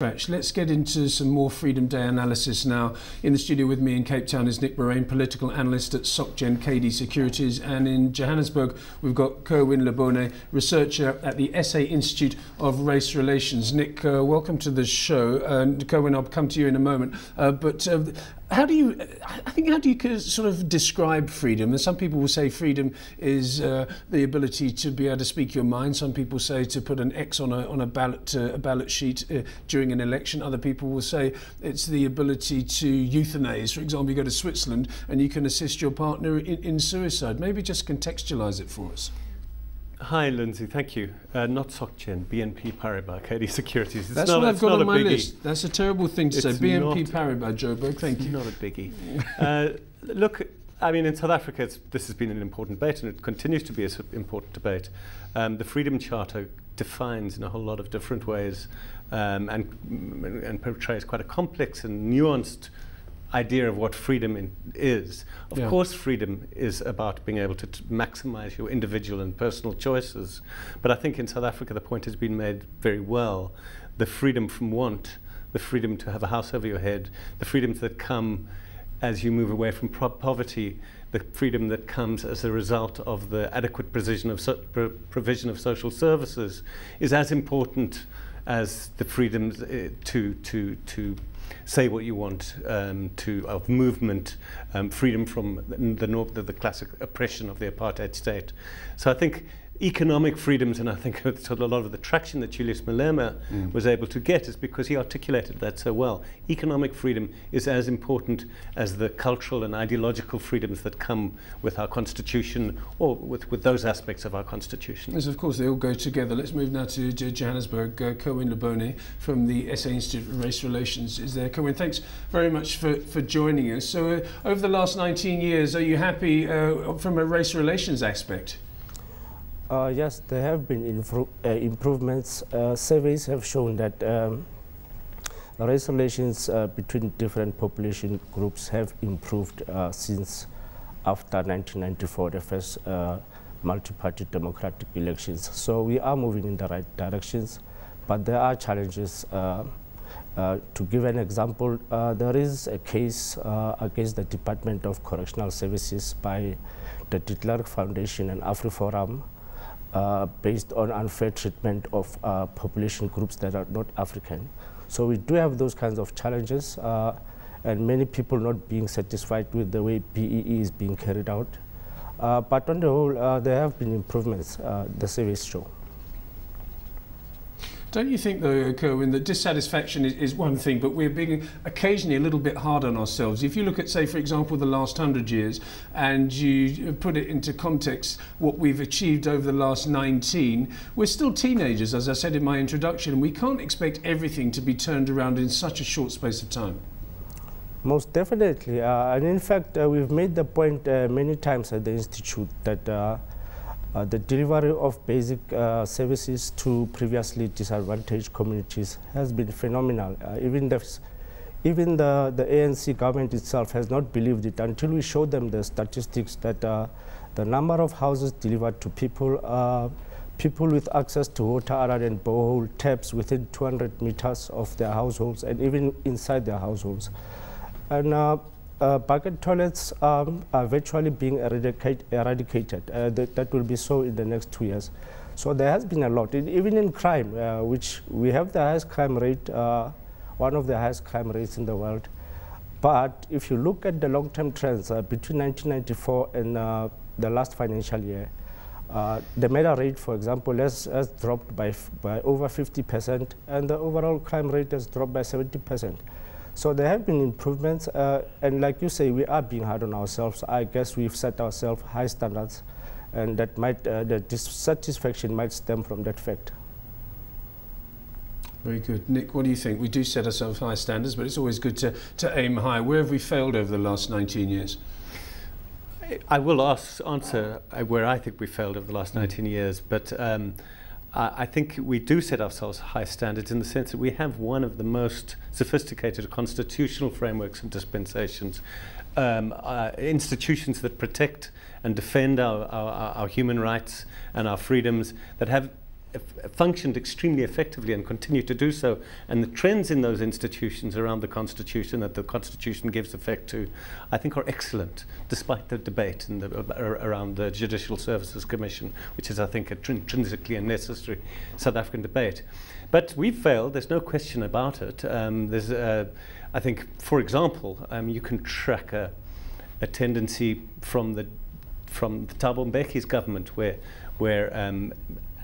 Let's get into some more Freedom Day analysis now. In the studio with me in Cape Town is Nick Borain, political analyst at SocGen Cadiz Securities. And in Johannesburg, we've got Kerwin Lebone, researcher at the SA Institute of Race Relations. Nick, uh, welcome to the show. And Kerwin, I'll come to you in a moment. Uh, but uh, how do you, I think, how do you sort of describe freedom? And some people will say freedom is uh, the ability to be able to speak your mind. Some people say to put an X on a, on a ballot, uh, a ballot sheet uh, during an election. Other people will say it's the ability to euthanize. For example, you go to Switzerland and you can assist your partner in, in suicide. Maybe just contextualize it for us. Hi, Lindsay. Thank you. Uh, not SocGen, BNP Paribas, Cadiz Securities. It's That's not, what I've got on my biggie. list. That's a terrible thing to it's say. BNP Paribas, Joburg. Thank you. Not a biggie. uh, look, I mean, in South Africa, this has been an important debate, and it continues to be an important debate. Um, the Freedom Charter defines in a whole lot of different ways um, and, and portrays quite a complex and nuanced idea of what freedom in, is. Of yeah. course, freedom is about being able to maximize your individual and personal choices. But I think in South Africa, the point has been made very well. The freedom from want, the freedom to have a house over your head, the freedoms that come as you move away from poverty, the freedom that comes as a result of the adequate provision of, so provision of social services is as important as the freedoms uh, to, to, to say what you want um, to of movement, um, freedom from the, the, the classic oppression of the apartheid state. So I think economic freedoms, and I think a lot of the traction that Julius Malema mm. was able to get is because he articulated that so well. Economic freedom is as important as the cultural and ideological freedoms that come with our constitution or with, with those aspects of our constitution. Yes, of course, they all go together. Let's move now to Johannesburg. Uh, Kerwin Lebone from the SA Institute of Race Relations is there. Kerwin, thanks very much for, for joining us. So, uh, over the last 19 years, are you happy uh, from a race relations aspect? Uh, yes, there have been uh, improvements. Uh, surveys have shown that um, race relations uh, between different population groups have improved uh, since after 1994, the first uh, multi-party democratic elections. So we are moving in the right directions, but there are challenges. to give an example, there is a case against the Department of Correctional Services by de Klerk Foundation and AfriForum uh, based on unfair treatment of uh, population groups that are not African. So we do have those kinds of challenges uh, and many people not being satisfied with the way BEE is being carried out. Uh, but on the whole, uh, there have been improvements, the surveys show. Don't you think, though, Kerwin, that dissatisfaction is, is, one thing, but we're being occasionally a little bit hard on ourselves? If you look at, say, for example, the last hundred years, and you put it into context what we've achieved over the last 19, we're still teenagers, as I said in my introduction, we can't expect everything to be turned around in such a short space of time. Most definitely. Uh, and in fact, uh, we've made the point uh, many times at the Institute that uh, the delivery of basic uh, services to previously disadvantaged communities has been phenomenal. Uh, even the, even the, the ANC government itself has not believed it until we showed them the statistics that uh, the number of houses delivered to people, uh, people with access to water other than borehole taps within 200 meters of their households and even inside their households. And uh, bucket toilets um, are virtually being eradicate, eradicated. Uh, that, that, will be so in the next two years. So there has been a lot, in, even in crime, uh, which we have the highest crime rate, uh, one of the highest crime rates in the world. But if you look at the long-term trends uh, between 1994 and uh, the last financial year, the murder rate, for example, has, has dropped by, by over 50%, and the overall crime rate has dropped by 70%. So there have been improvements, uh, and like you say, we are being hard on ourselves. I guess we've set ourselves high standards, and that might, uh, the dissatisfaction might stem from that fact. Very good. Nick, what do you think? We do set ourselves high standards, but it's always good to, to aim high. Where have we failed over the last 19 years? I will ask, answer uh, where I think we failed over the last 19 years, but um, I think we do set ourselves high standards in the sense that we have one of the most sophisticated constitutional frameworks and dispensations, um, uh, institutions that protect and defend our, our, our, human rights and our freedoms, that have functioned extremely effectively and continue to do so. And the trends in those institutions around the Constitution that the Constitution gives effect to, I think, are excellent, despite the debate the, uh, around the Judicial Services Commission, which is, I think, intrinsically a necessary South African debate. But we've failed, there's no question about it. Um, there's, uh, I think, for example, um, you can track a, a tendency from the from the Thabo Mbeki's government where where um,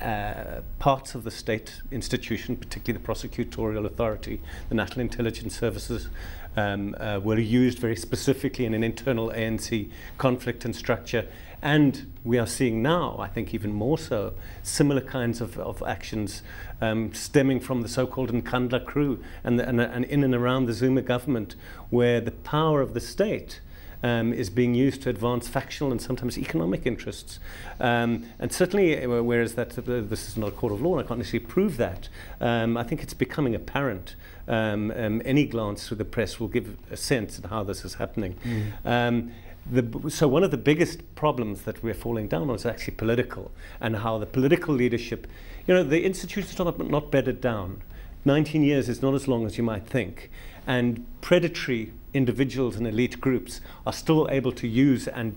uh, parts of the state institution, particularly the prosecutorial authority, the National Intelligence Services, um, uh, were used very specifically in an internal ANC conflict and structure. And we are seeing now, I think even more so, similar kinds of, of actions um, stemming from the so-called Nkandla crew and, the, and, and in and around the Zuma government, where the power of the state um, is being used to advance factional and sometimes economic interests. Um, and certainly, uh, whereas that uh, this is not a court of law, and I can't necessarily prove that, um, I think it's becoming apparent. Um, um, any glance through the press will give a sense of how this is happening. Mm. Um, the, so one of the biggest problems that we're falling down on is actually political, and how the political leadership, you know, the institutions are not, not bedded down. 19 years is not as long as you might think, and predatory individuals and elite groups are still able to use and,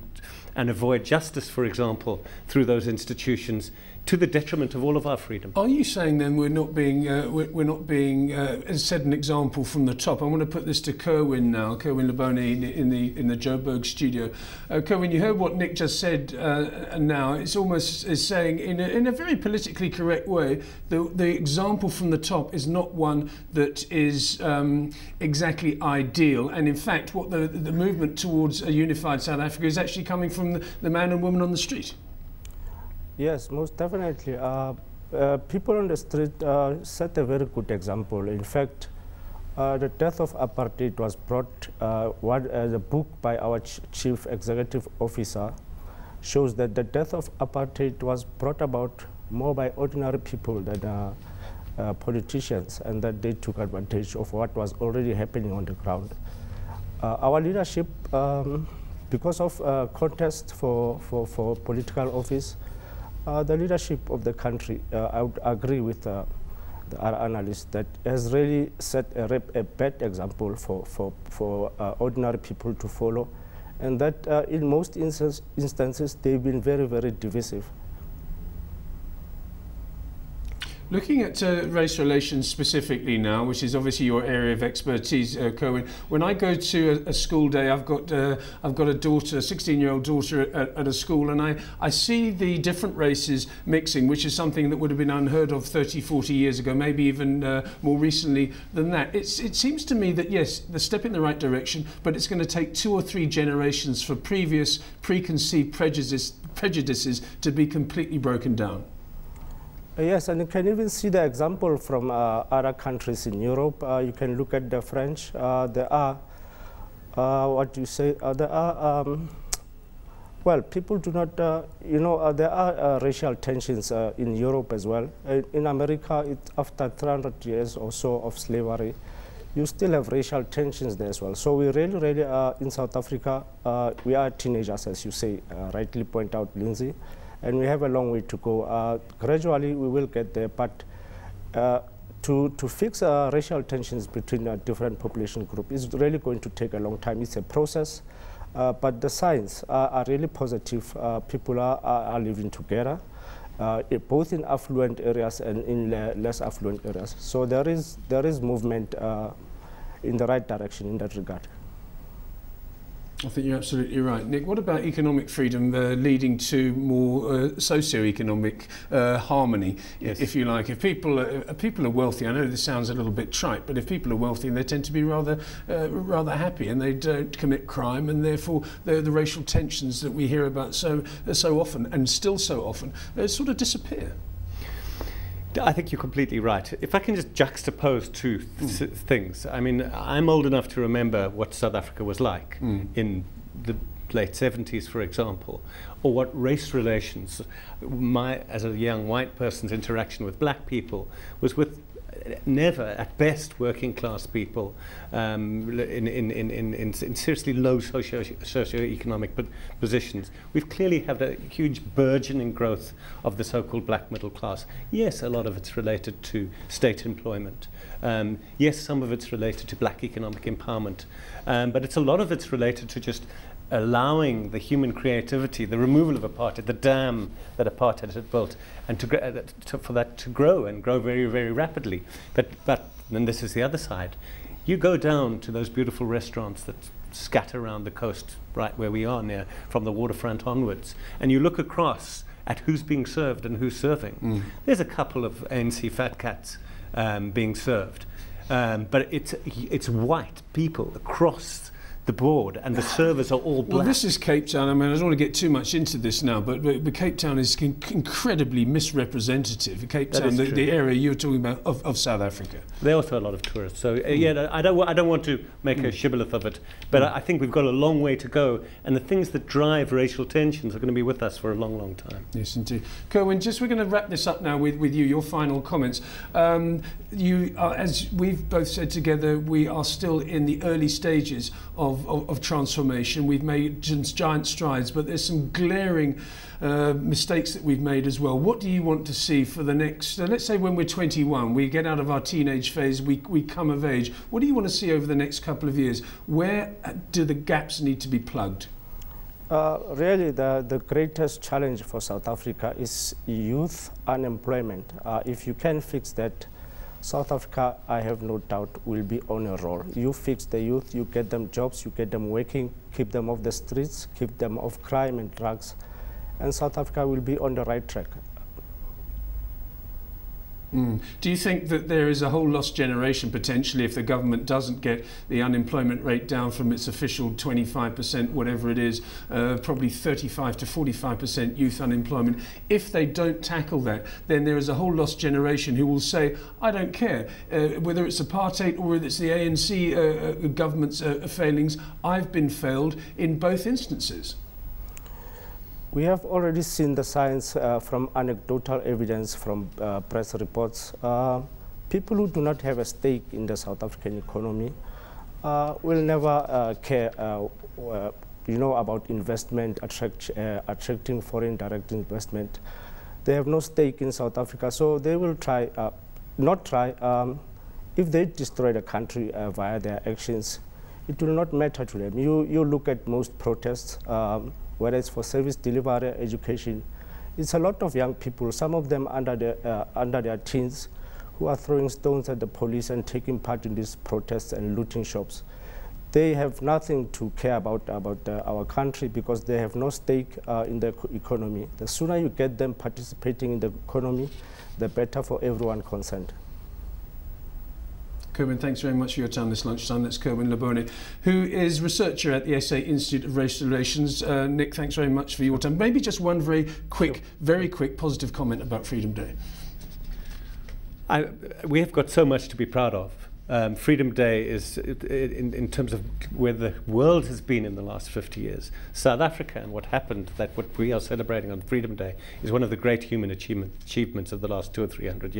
and avoid justice, for example, through those institutions to the detriment of all of our freedom. Are you saying then we're not being, uh, we're, we're not being, uh, said an example from the top? I want to put this to Kerwin now, Kerwin Lebone in, in the in the Joburg studio. Uh, Kerwin, you heard what Nick just said, uh, now it's almost as saying in a, in a very politically correct way, the the example from the top is not one that is um, exactly ideal, and in fact, what the the movement towards a unified South Africa is actually coming from the, the man and woman on the street. Yes, most definitely. Uh, uh, people on the street uh, set a very good example. In fact, uh, the death of apartheid was brought, uh, one, uh, the book by our ch chief executive officer shows that the death of apartheid was brought about more by ordinary people than politicians and that they took advantage of what was already happening on the ground. our leadership, um, because of contest for, for, for political office, the leadership of the country, uh, I would agree with uh, our analysts that has really set a, a bad example for, for, for uh, ordinary people to follow and that uh, in most instance, instances they've been very, very divisive. Looking at uh, race relations specifically now, which is obviously your area of expertise, uh, Cohen. When I go to a, a school day, I've got uh, I've got a daughter, a 16-year-old daughter at, at, a school, and I, I see the different races mixing, which is something that would have been unheard of 30, 40 years ago, maybe even uh, more recently than that. It's, it seems to me that yes, the step in the right direction, but it's going to take two or three generations for previous preconceived prejudice, prejudices to be completely broken down. Uh, yes, and you can even see the example from uh, other countries in Europe. Uh, you can look at the French. Uh, there are, uh, what do you say, uh, there are, um, well, people do not, you know, there are racial tensions in Europe as well. in America, it, after 300 years or so of slavery, you still have racial tensions there as well. So we really, really, in South Africa, we are teenagers, as you say, rightly point out, Lindsay and we have a long way to go. Uh, gradually, we will get there, but uh, to, to fix uh, racial tensions between uh, different population groups is really going to take a long time. It's a process, uh, but the signs are, are really positive. Uh, people are, are, living together, both in affluent areas and in less affluent areas. So there is, there is movement in the right direction in that regard. I think you're absolutely right. Nick, what about economic freedom uh, leading to more uh, socio-economic uh, harmony, yes. if you like? If people are, if people are wealthy, I know this sounds a little bit trite, but if people are wealthy, they tend to be rather uh, rather happy and they don't commit crime, and therefore the, the racial tensions that we hear about so so often and still so often uh, sort of disappear. I think you're completely right. If I can just juxtapose two th things. I mean, I'm old enough to remember what South Africa was like mm. in the late 70s, for example, or what race relations, my, as a young white person's interaction with black people, was with never, at best, working class people um, in, in, in, in, in, in seriously low socio socioeconomic positions. We've clearly had a huge burgeoning growth of the so-called black middle class. Yes, a lot of it's related to state employment. Um, yes, some of it's related to black economic empowerment. Um, but it's a lot of it's related to just allowing the human creativity, the removal of apartheid, the dam that apartheid had built, and to, uh, to, for that to grow and grow very, very rapidly. But, but then this is the other side. You go down to those beautiful restaurants that scatter around the coast, right where we are near, from the waterfront onwards, and you look across at who's being served and who's serving. Mm. There's a couple of ANC fat cats um, being served. Um, but it's, it's white people across the board, and the servers are all black. Well, this is Cape Town. I mean, I don't want to get too much into this now, but, but, but Cape Town is incredibly misrepresentative. Cape Town, the, the, area you're talking about of, of, South Africa. There are also a lot of tourists. So, uh, mm. yeah, I don't, I don't want to make mm. a shibboleth of it, but mm. I, I think we've got a long way to go, and the things that drive racial tensions are going to be with us for a long, long time. Yes, indeed. Kerwin, just we're going to wrap this up now with, with you, your final comments. Um, you, are, as we've both said together, we are still in the early stages of, of, of transformation. We've made giant strides, but there's some glaring uh, mistakes that we've made as well. What do you want to see for the next, uh, let's say when we're 21, we get out of our teenage phase, we, we come of age. What do you want to see over the next couple of years? Where do the gaps need to be plugged? Uh, really, the, the greatest challenge for South Africa is youth unemployment. Uh, if you can fix that, South Africa, I have no doubt, will be on a roll. You fix the youth, you get them jobs, you get them working, keep them off the streets, keep them off crime and drugs, and South Africa will be on the right track. Mm. Do you think that there is a whole lost generation potentially if the government doesn't get the unemployment rate down from its official 25%, whatever it is, uh, probably 35 to 45% youth unemployment? If they don't tackle that, then there is a whole lost generation who will say, I don't care, uh, whether it's apartheid or whether it's the ANC uh, uh, government's uh, failings, I've been failed in both instances. We have already seen the signs uh, from anecdotal evidence from uh, press reports. Uh, people who do not have a stake in the South African economy uh, will never uh, care, uh, you know, about investment, attract, attracting foreign direct investment. They have no stake in South Africa, so they will try, not try, um, if they destroy the country via their actions, it will not matter to them. You, you look at most protests, um, whereas for service delivery education, it's a lot of young people, some of them under, the, uh, under their teens, who are throwing stones at the police and taking part in these protests and looting shops. They have nothing to care about about uh, our country because they have no stake uh, in the economy. The sooner you get them participating in the economy, the better for everyone concerned. Kerwin, thanks very much for your time this lunchtime. That's Kerwin Lebone, who is researcher at the SA Institute of Racial Relations. Uh, Nick, thanks very much for your time. Maybe just one very quick, very quick positive comment about Freedom Day. I, we have got so much to be proud of. Um, Freedom Day is, in, in, terms of where the world has been in the last 50 years, South Africa and what happened, that what we are celebrating on Freedom Day, is one of the great human achievement, achievements of the last two or three hundred years.